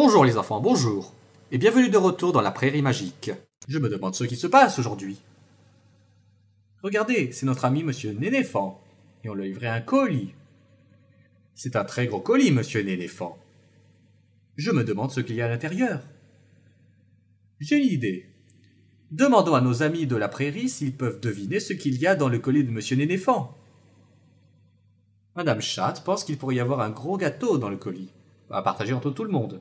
Bonjour les enfants, bonjour, et bienvenue de retour dans la prairie magique. Je me demande ce qui se passe aujourd'hui. Regardez, c'est notre ami Monsieur Nénéphant, et on lui livrait un colis. C'est un très gros colis, Monsieur Nénéphant. Je me demande ce qu'il y a à l'intérieur. J'ai une idée. Demandons à nos amis de la prairie s'ils peuvent deviner ce qu'il y a dans le colis de Monsieur Nénéphant. Madame Chat pense qu'il pourrait y avoir un gros gâteau dans le colis, à partager entre tout le monde.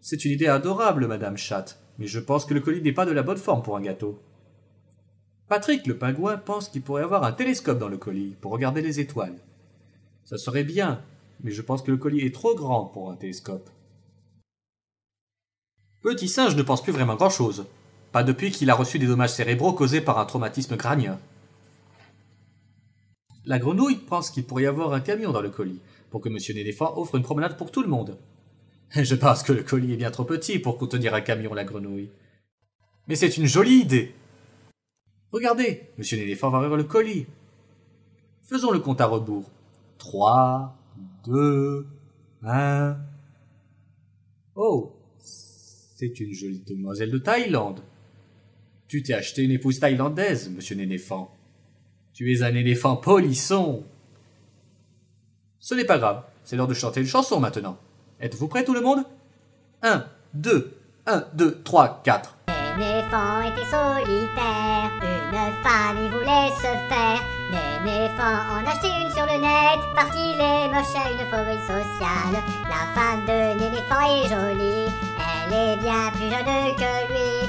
C'est une idée adorable, Madame Chat, mais je pense que le colis n'est pas de la bonne forme pour un gâteau. Patrick le pingouin pense qu'il pourrait avoir un télescope dans le colis pour regarder les étoiles. Ça serait bien, mais je pense que le colis est trop grand pour un télescope. Petit singe ne pense plus vraiment grand-chose. Pas depuis qu'il a reçu des dommages cérébraux causés par un traumatisme crânien. La grenouille pense qu'il pourrait y avoir un camion dans le colis, pour que Monsieur Nénéphant offre une promenade pour tout le monde. Je pense que le colis est bien trop petit pour contenir un camion, la grenouille. Mais c'est une jolie idée. Regardez, Monsieur Nénéphant va ouvrir le colis. Faisons le compte à rebours. Trois, deux, un. Oh, c'est une jolie demoiselle de Thaïlande. Tu t'es acheté une épouse thaïlandaise, monsieur Nénéphant. Tu es un éléphant polisson. Ce n'est pas grave, c'est l'heure de chanter une chanson maintenant. Êtes-vous prêts tout le monde? Un, deux, un, deux, trois, quatre. Nénéphant était solitaire, une femme il voulait se faire. Nénéphant en a acheté une sur le net, parce qu'il est moche à une phobie sociale. La femme de Nénéphant est jolie, elle est bien plus jeune que lui.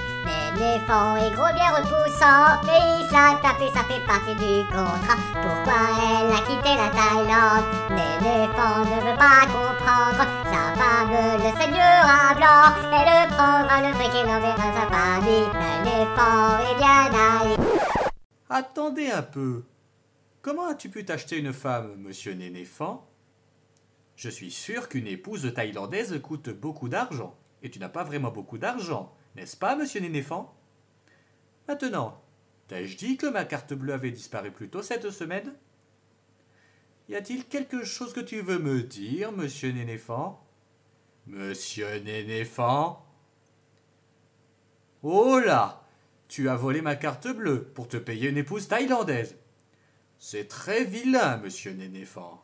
Nénéphant est gros bien repoussant, mais il se l'a tapé, ça fait partie du contrat. Pourquoi elle a quitté la Thaïlande? Nénéphant ne veut pas comprendre, Attendez un peu. Comment as-tu pu t'acheter une femme, monsieur Nénéphant? Je suis sûr qu'une épouse thaïlandaise coûte beaucoup d'argent, et tu n'as pas vraiment beaucoup d'argent, n'est-ce pas, monsieur Nénéphant? Maintenant, t'ai-je dit que ma carte bleue avait disparu plus tôt cette semaine? Y a-t-il quelque chose que tu veux me dire, monsieur Nénéphant? Monsieur Nénéphant. Oh là Tu as volé ma carte bleue pour te payer une épouse thaïlandaise. C'est très vilain, monsieur Nénéphant.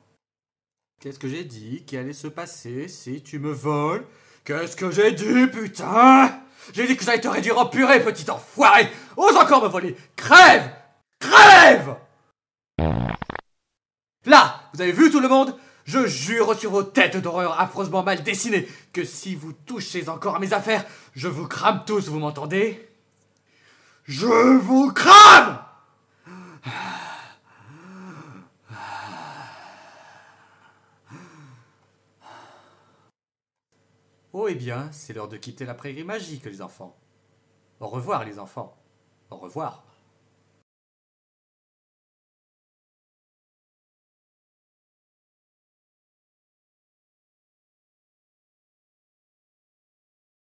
Qu'est-ce que j'ai dit? Qui allait se passer? Si tu me voles Qu'est-ce que j'ai dit, putain? J'ai dit que j'allais te réduire en purée, petit enfoiré. Ose encore me voler. Crève! Crève! Là Vous avez vu tout le monde? Je jure sur vos têtes d'horreur affreusement mal dessinées que si vous touchez encore à mes affaires, je vous crame tous, vous m'entendez? Je vous crame Oh eh bien, c'est l'heure de quitter la prairie magique, les enfants. Au revoir, les enfants. Au revoir.